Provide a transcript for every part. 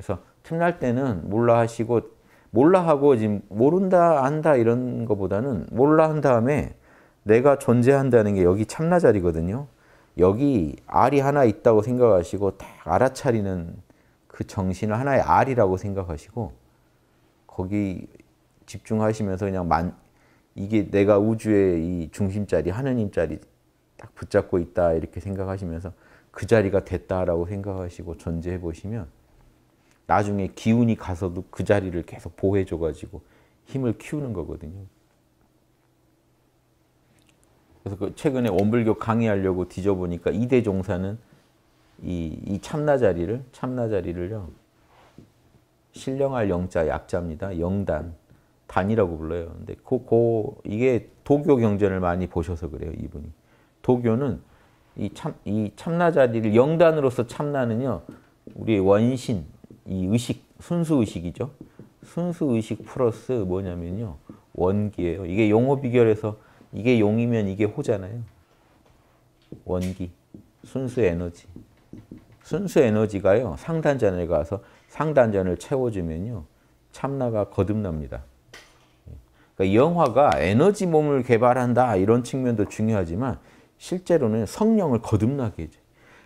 그래서 틈날 때는 몰라 하시고 몰라 하고 지금 모른다 안다 이런 거보다는 몰라 한 다음에 내가 존재한다는 게 여기 참나 자리거든요. 여기 알이 하나 있다고 생각하시고 딱 알아차리는 그 정신을 하나의 알이라고 생각하시고 거기 집중하시면서 그냥 만 이게 내가 우주의 이 중심 자리 하느님 자리 딱 붙잡고 있다 이렇게 생각하시면서 그 자리가 됐다라고 생각하시고 존재해 보시면 나중에 기운이 가서도 그 자리를 계속 보호해 줘 가지고 힘을 키우는 거거든요. 그래서 그 최근에 원불교 강의하려고 뒤져보니까 이대 종사는 이, 이 참나 자리를 참나 자리를요 신령할 영자 약자입니다. 영단 단이라고 불러요. 근데 고, 고 이게 도교 경전을 많이 보셔서 그래요 이분이. 도교는 이 참 이 참나 자리를 영단으로서 참나는요 우리 원신 이 의식 순수 의식이죠. 순수 의식 플러스 뭐냐면요 원기예요. 이게 용어 비결에서 이게 용이면 이게 호잖아요. 원기, 순수 에너지. 순수 에너지가요, 상단전에 가서 상단전을 채워주면요, 참나가 거듭납니다. 그러니까 영화가 에너지 몸을 개발한다, 이런 측면도 중요하지만, 실제로는 성령을 거듭나게 해줘요.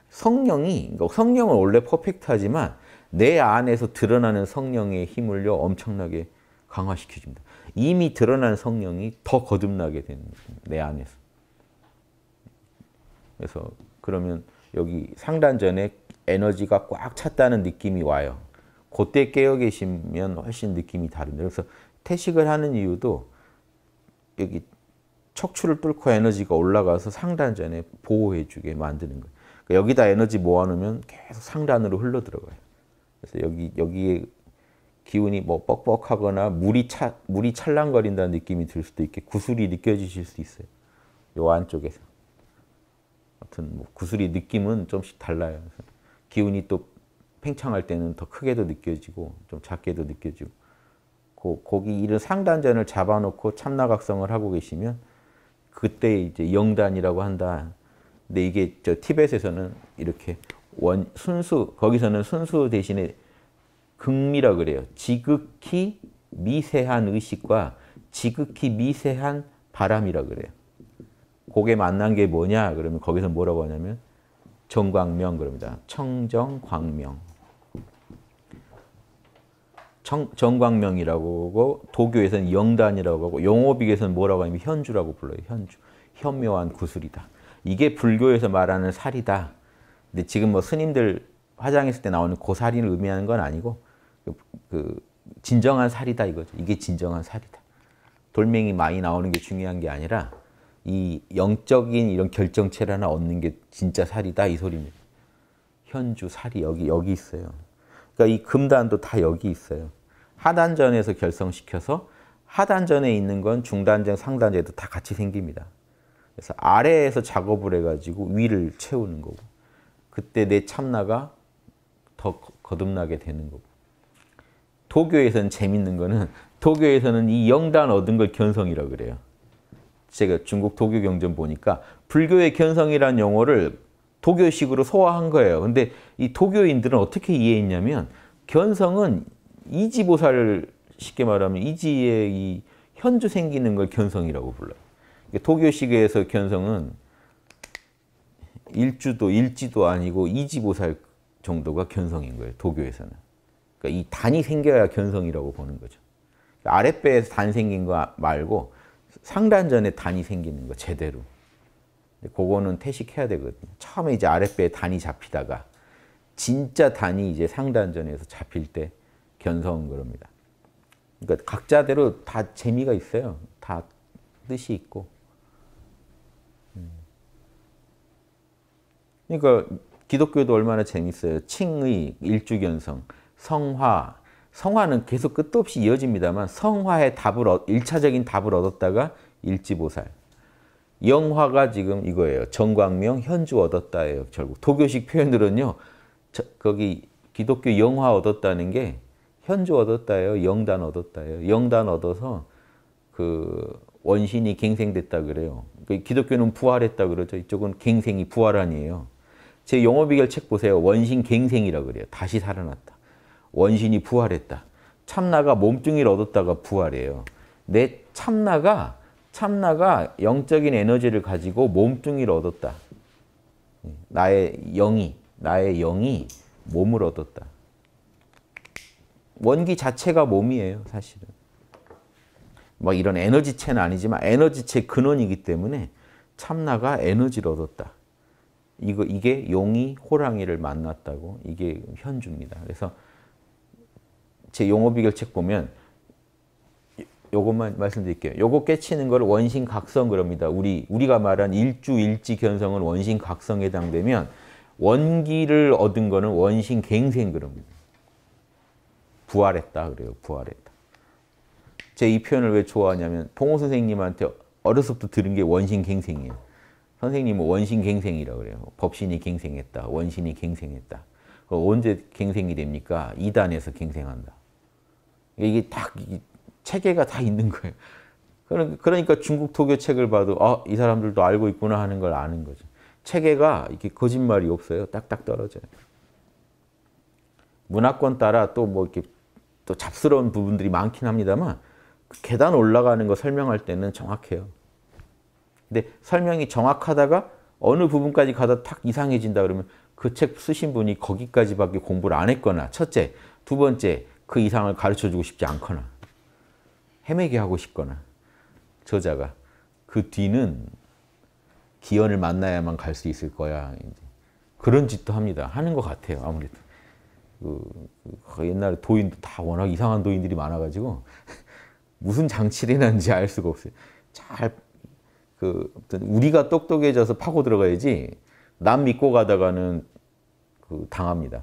성령이, 그러니까 성령은 원래 퍼펙트하지만, 내 안에서 드러나는 성령의 힘을요, 엄청나게 강화시켜줍니다. 이미 드러난 성령이 더 거듭나게 되는 내 안에서. 그래서 그러면 여기 상단 전에 에너지가 꽉 찼다는 느낌이 와요. 그때 깨어 계시면 훨씬 느낌이 다른데 그래서 태식을 하는 이유도 여기 척추를 뚫고 에너지가 올라가서 상단 전에 보호해주게 만드는 거예요. 그러니까 여기다 에너지 모아놓으면 계속 상단으로 흘러 들어가요. 그래서 여기 여기에 기운이 뭐 뻑뻑하거나 물이 차 물이 찰랑거린다는 느낌이 들 수도 있게 구슬이 느껴지실 수 있어요. 요 안쪽에서. 아무튼 뭐 구슬이 느낌은 좀씩 달라요. 기운이 또 팽창할 때는 더 크게도 느껴지고 좀 작게도 느껴지고 고, 거기 이런 상단전을 잡아놓고 참나각성을 하고 계시면 그때 이제 영단이라고 한다. 근데 이게 저 티벳에서는 이렇게 원 순수 거기서는 순수 대신에 극미라 그래요. 지극히 미세한 의식과 지극히 미세한 바람이라 그래요. 그게 만난 게 뭐냐? 그러면 거기서 뭐라고 하냐면 정광명 그럽니다. 청정광명. 청, 정광명이라고 하고 도교에서는 영단이라고 하고 용어빅에서는 뭐라고 하냐면 현주라고 불러요. 현주. 현묘한 구슬이다. 이게 불교에서 말하는 살이다. 근데 지금 뭐 스님들 화장했을 때 나오는 고살인을 의미하는 건 아니고 그, 그 진정한 살이다 이거죠. 이게 진정한 살이다. 돌멩이 많이 나오는 게 중요한 게 아니라 이 영적인 이런 결정체를 하나 얻는 게 진짜 살이다 이 소리입니다. 현주 살이 여기 여기 있어요. 그러니까 이 금단도 다 여기 있어요. 하단전에서 결성시켜서 하단전에 있는 건 중단전, 상단전에도 다 같이 생깁니다. 그래서 아래에서 작업을 해가지고 위를 채우는 거고 그때 내 참나가 더 거듭나게 되는 거고 도교에서는 재밌는 거는 도교에서는 이 영단 얻은 걸 견성이라고 그래요. 제가 중국 도교 경전 보니까 불교의 견성이라는 용어를 도교식으로 소화한 거예요. 근데 이 도교인들은 어떻게 이해했냐면 견성은 이지보살을 쉽게 말하면 이지의 이 현주 생기는 걸 견성이라고 불러요. 도교식에서 견성은 일주도 일지도 아니고 이지보살 정도가 견성인 거예요. 도교에서는. 그러니까 이 단이 생겨야 견성이라고 보는 거죠. 아랫배에서 단 생긴 거 말고 상단전에 단이 생기는 거 제대로. 그거는 퇴식해야 되거든요. 처음에 이제 아랫배에 단이 잡히다가 진짜 단이 이제 상단전에서 잡힐 때 견성 그럽니다. 그러니까 각자대로 다 재미가 있어요. 다 뜻이 있고. 그러니까 기독교도 얼마나 재밌어요. 칭의, 일주견성, 성화. 성화는 계속 끝도 없이 이어집니다만 성화의 답을, 일차적인 답을 얻었다가 일지보살. 영화가 지금 이거예요. 정광명, 현주 얻었다예요. 결국 도교식 표현으로는요. 저, 거기 기독교 영화 얻었다는 게 현주 얻었다예요. 영단 얻었다예요. 영단 얻어서 그 원신이 갱생됐다 그래요. 그 기독교는 부활했다 그러죠. 이쪽은 갱생이 부활 아니에요. 제 영어 비결 책 보세요. 원신 갱생이라 그래요. 다시 살아났다. 원신이 부활했다. 참나가 몸뚱이를 얻었다가 부활해요. 내 참나가 참나가 영적인 에너지를 가지고 몸뚱이를 얻었다. 나의 영이 나의 영이 몸을 얻었다. 원기 자체가 몸이에요, 사실은. 뭐 이런 에너지체는 아니지만 에너지체 근원이기 때문에 참나가 에너지를 얻었다. 이거 이게 용이 호랑이를 만났다고 이게 현주입니다. 그래서 제 용어 비결 책 보면 요것만 말씀드릴게요. 요거 깨치는 걸 원신각성 그럽니다. 우리 우리가 말한 일주 일지 견성은 원신각성에 해당되면 원기를 얻은 거는 원신갱생 그럽니다. 부활했다 그래요. 부활했다. 제 이 표현을 왜 좋아하냐면 봉호 선생님한테 어려서부터 들은 게 원신갱생이에요. 선생님은 원신갱생이라고 그래요. 법신이 갱생했다. 원신이 갱생했다. 언제 갱생이 됩니까? 이단에서 갱생한다. 이게 딱 체계가 다 있는 거예요. 그러니까 중국 토교 책을 봐도 아, 이 사람들도 알고 있구나 하는 걸 아는 거죠. 체계가 이렇게 거짓말이 없어요. 딱딱 떨어져요. 문화권 따라 또 뭐 이렇게 또 잡스러운 부분들이 많긴 합니다만 그 계단 올라가는 거 설명할 때는 정확해요. 근데 설명이 정확하다가 어느 부분까지 가다 탁 이상해진다 그러면 그 책 쓰신 분이 거기까지밖에 공부를 안 했거나 첫째, 두 번째 그 이상을 가르쳐주고 싶지 않거나 헤매게 하고 싶거나 저자가 그 뒤는 기연을 만나야만 갈 수 있을 거야. 그런 짓도 합니다. 하는 것 같아요. 아무래도. 그, 그 옛날에 도인도 다 워낙 이상한 도인들이 많아가지고 무슨 장치를 해놨는지 알 수가 없어요. 잘, 그, 우리가 똑똑해져서 파고 들어가야지 남 믿고 가다가는 그 당합니다.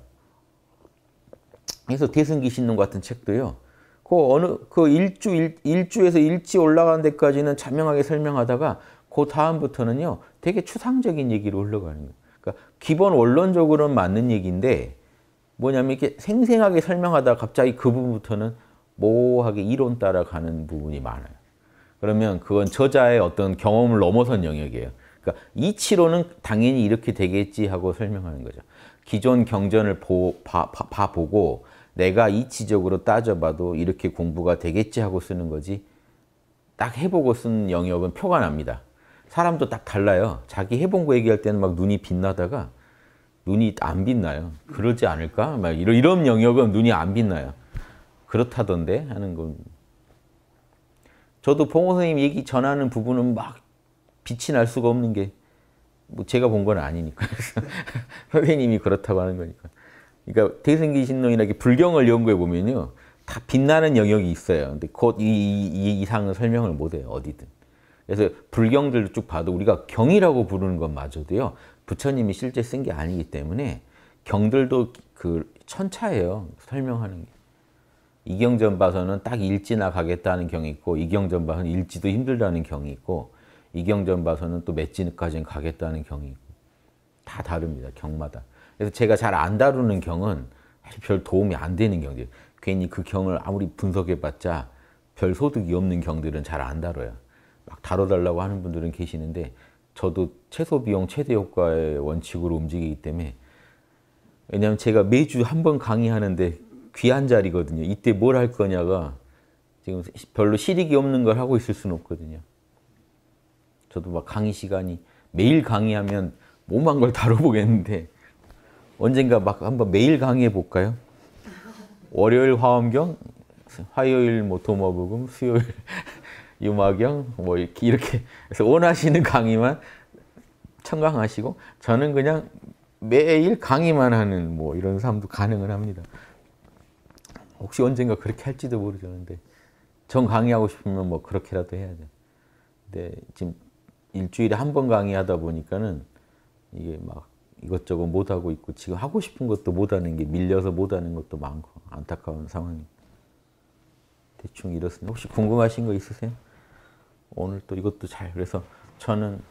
그래서 대승기 신론 같은 책도요. 그 어느 그 일주 일, 일주에서 일지 올라가는 데까지는 자명하게 설명하다가 그 다음부터는요. 되게 추상적인 얘기로 흘러가는 거예요. 그러니까 기본 원론적으로는 맞는 얘기인데 뭐냐면 이렇게 생생하게 설명하다가 갑자기 그 부분부터는 모호하게 이론 따라가는 부분이 많아요. 그러면 그건 저자의 어떤 경험을 넘어선 영역이에요. 그러니까 이치로는 당연히 이렇게 되겠지 하고 설명하는 거죠. 기존 경전을 보, 봐, 봐, 봐 보고 내가 이치적으로 따져봐도 이렇게 공부가 되겠지 하고 쓰는 거지 딱 해보고 쓴 영역은 표가 납니다. 사람도 딱 달라요. 자기 해본 거 얘기할 때는 막 눈이 빛나다가 눈이 안 빛나요. 그러지 않을까? 막 이런, 이런 영역은 눈이 안 빛나요. 그렇다던데 하는 건. 저도 봉호 선생님 얘기 전하는 부분은 막 빛이 날 수가 없는 게, 뭐 제가 본 건 아니니까. 선생님이 그렇다고 하는 거니까. 그러니까 대승기신론이나 불경을 연구해 보면요. 다 빛나는 영역이 있어요. 근데 곧 이, 이 이 상은 설명을 못 해요. 어디든. 그래서 불경들도 쭉 봐도 우리가 경이라고 부르는 것마저도요. 부처님이 실제 쓴 게 아니기 때문에 경들도 그 천차예요. 설명하는 게. 이경전 봐서는 딱 일지나 가겠다는 경이 있고 이경전 봐서는 일지도 힘들다는 경이 있고 이경전 봐서는 또 맷지까지는 가겠다는 경이 있고 다 다릅니다. 경마다. 그래서 제가 잘 안 다루는 경은 별 도움이 안 되는 경들. 괜히 그 경을 아무리 분석해봤자 별 소득이 없는 경들은 잘 안 다뤄요. 막 다뤄달라고 하는 분들은 계시는데 저도 최소 비용 최대 효과의 원칙으로 움직이기 때문에 왜냐하면 제가 매주 한 번 강의하는데 귀한 자리거든요. 이때 뭘 할 거냐가 지금 별로 실익이 없는 걸 하고 있을 수는 없거든요. 저도 막 강의 시간이 매일 강의하면 몸한 걸 다뤄보겠는데 언젠가 막 한번 매일 강의해 볼까요? 월요일 화엄경, 화요일 뭐 도마부금, 수요일 유마경 뭐 이렇게 이렇게 그래서 원하시는 강의만 청강하시고 저는 그냥 매일 강의만 하는 뭐 이런 삶도 가능은 합니다. 혹시 언젠가 그렇게 할지도 모르겠는데 전 강의하고 싶으면 뭐 그렇게라도 해야죠. 근데 지금 일주일에 한 번 강의하다 보니까는 이게 막 이것저것 못 하고 있고 지금 하고 싶은 것도 못 하는 게 밀려서 못 하는 것도 많고 안타까운 상황이 대충 이렇습니다. 혹시 궁금하신 거 있으세요? 오늘 또 이것도 잘 그래서 저는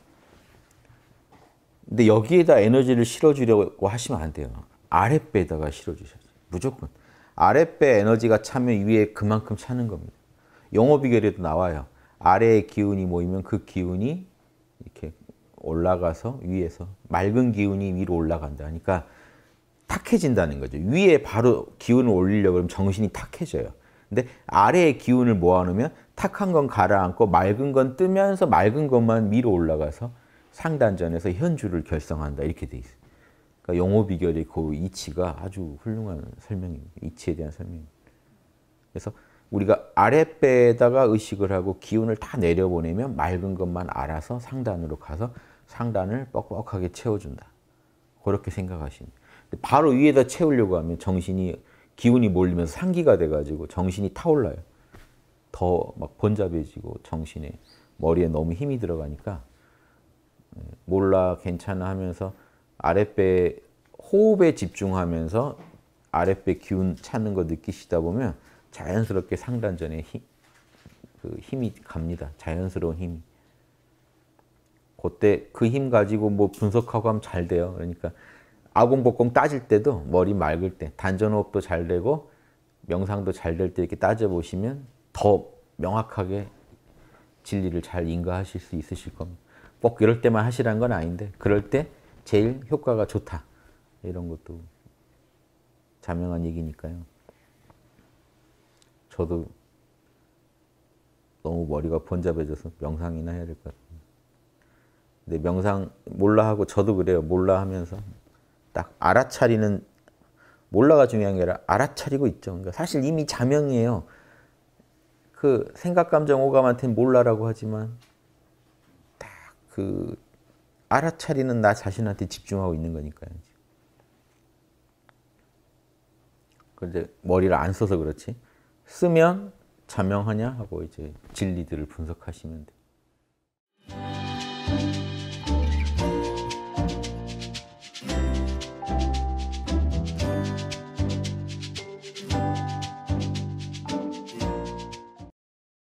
근데 여기에다 에너지를 실어주려고 하시면 안 돼요. 아랫배에다가 실어주셔야죠. 무조건. 아랫배 에너지가 차면 위에 그만큼 차는 겁니다. 영어 비결에도 나와요. 아래의 기운이 모이면 그 기운이 이렇게 올라가서 위에서 맑은 기운이 위로 올라간다. 그러니까 탁해진다는 거죠. 위에 바로 기운을 올리려고 그러면 정신이 탁해져요. 근데 아래에 기운을 모아놓으면 탁한 건 가라앉고 맑은 건 뜨면서 맑은 것만 위로 올라가서 상단전에서 현주를 결성한다 이렇게 돼 있어요. 그러니까 영호 비결의 그 이치가 아주 훌륭한 설명입니다. 이치에 대한 설명입니다. 그래서 우리가 아랫배에다가 의식을 하고 기운을 다 내려보내면 맑은 것만 알아서 상단으로 가서 상단을 뻑뻑하게 채워준다. 그렇게 생각하시면 바로 위에다 채우려고 하면 정신이 기운이 몰리면서 상기가 돼가지고 정신이 타올라요. 더 막 번잡해지고 정신에 머리에 너무 힘이 들어가니까 예, 몰라 괜찮아 하면서 아랫배 호흡에 집중하면서 아랫배 기운 찾는 거 느끼시다 보면 자연스럽게 상단전에 힘, 그 힘이 갑니다. 자연스러운 힘이. 그때 그 힘 가지고 뭐 분석하고 하면 잘 돼요. 그러니까 아공복공 따질 때도 머리 맑을 때 단전호흡도 잘 되고 명상도 잘 될 때 이렇게 따져보시면 더 명확하게 진리를 잘 인가하실 수 있으실 겁니다. 꼭 이럴 때만 하시라는 건 아닌데 그럴 때 제일 효과가 좋다. 이런 것도 자명한 얘기니까요. 저도 너무 머리가 번잡해져서 명상이나 해야 될 것 같아요. 근데 명상 몰라 하고 저도 그래요. 몰라 하면서 딱 알아차리는 몰라가 중요한 게 아니라 알아차리고 있죠. 그러니까 사실 이미 자명이에요. 그 생각, 감정, 오감한테는 몰라라고 하지만 딱 그 알아차리는 나 자신한테 집중하고 있는 거니까요. 근데 머리를 안 써서 그렇지. 쓰면 자명하냐 하고 이제 진리들을 분석하시면 돼.